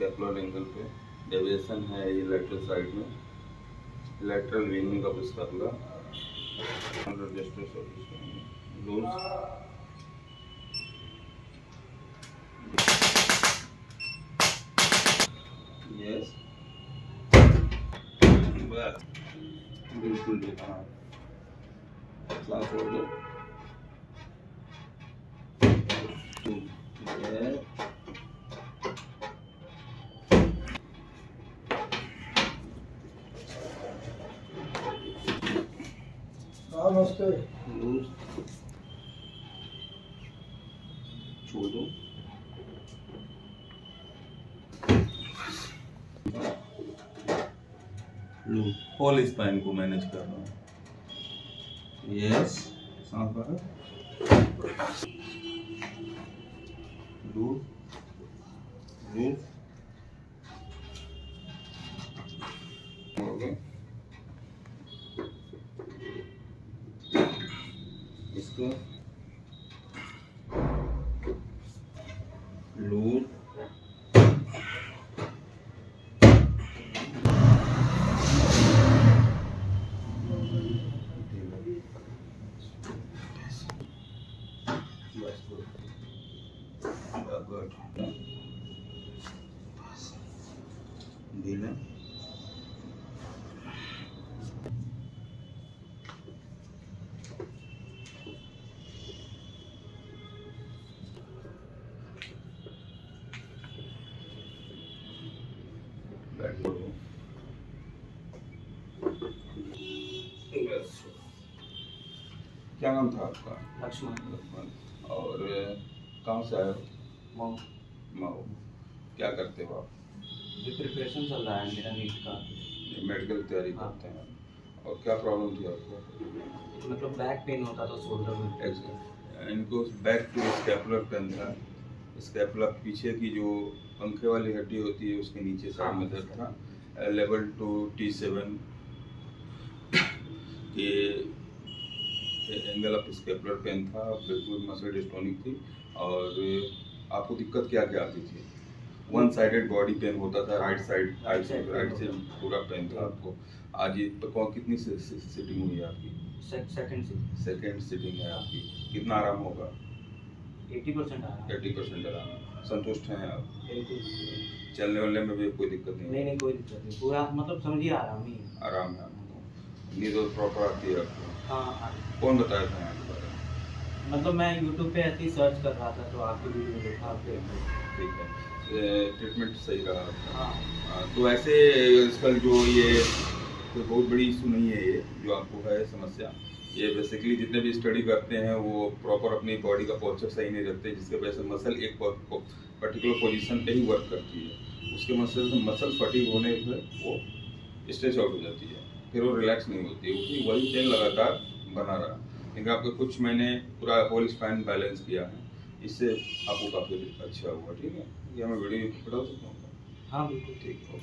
Scapular angle पे deviation है ये लेटरल साइड में lateral wing of scapula loose yes बस बिल्कुल ठीक हाँ सांस छोड़ दो नमस्ते। लूज छोड़। दो होल स्पाइन को मैनेज कर रहा हूँ यस सांस बाहर लूज इसको लूज बस गुड बैठ क्या नाम था आपका? लक्ष्मण। लक्ष्मण। और कहाँ से आए हो? मऊ। मऊ। क्या करते हो आप? ये प्रिपरेशन चल रहा है मेरा नीट का। मेडिकल तैयारी हाँ। करते हैं। और क्या प्रॉब्लम थी आपको? मतलब बैक पेन होता था शोल्डर में। इनको बैक टू स्कैपुलर पेन था। स्कैपुलर पीछे की जो पंखे वाली हड्डी होती है उसके नीचे साइड में दर्द था। लेवल टू टी सेवन के एंगल ऑफ़ स्केपुलर पेन था बिल्कुल मसल डिस्टोनिक थी और आपको दिक्कत क्या क्या आती थी? वन साइडेड बॉडी पेन होता था राइट साइड राइट से राइट से पूरा पेन था आपको। आज ये तो कौन कितनी सिटिंग हुई है आपकी? सेकंड से सेकेंड सिटिंग है आपकी। कितना आराम होगा? 80 परसेंट आ रहा एट्टी परसेंट संतुष्ट हैं आप? बिल्कुल। चलने वलने में भी कोई दिक्कत नहीं नहीं नहीं कोई दिक्कत नहीं। पूरा मतलब समझिए आराम ही आराम है आपको। नींद और प्रॉपर आती है आपको? हाँ हाँ। कौन बताया था आपके बारे में? मतलब मैं यूट्यूब पे ऐसे ही सर्च कर रहा था तो आपकी वीडियो देखा आपके ठीक है। ट्रीटमेंट सही रहा हाँ। हाँ, तो ऐसे इसका जो ये कोई बहुत बड़ी इशू नहीं है ये जो आपको है समस्या। ये बेसिकली जितने भी स्टडी करते हैं, वो प्रॉपर अपनी बॉडी का पोस्चर सही नहीं रखते, जिसके वजह से मसल एक पर्टिकुलर पोजीशन पे ही वर्क करती है। उसके मसल से मसल फटीग होने पर वो स्ट्रेच आउट हो जाती है। फिर वो रिलैक्स नहीं होती है। उसकी वही पेन लगातार बना रहा। लेकिन आपका कुछ मैंने पूरा होल स्पाइन बैलेंस किया है। इससे आपको काफ़ी अच्छा हुआ, ठीक है? ये मैं वीडियो पढ़ा सकता हूँ। हाँ बिल्कुल, ठीक ओके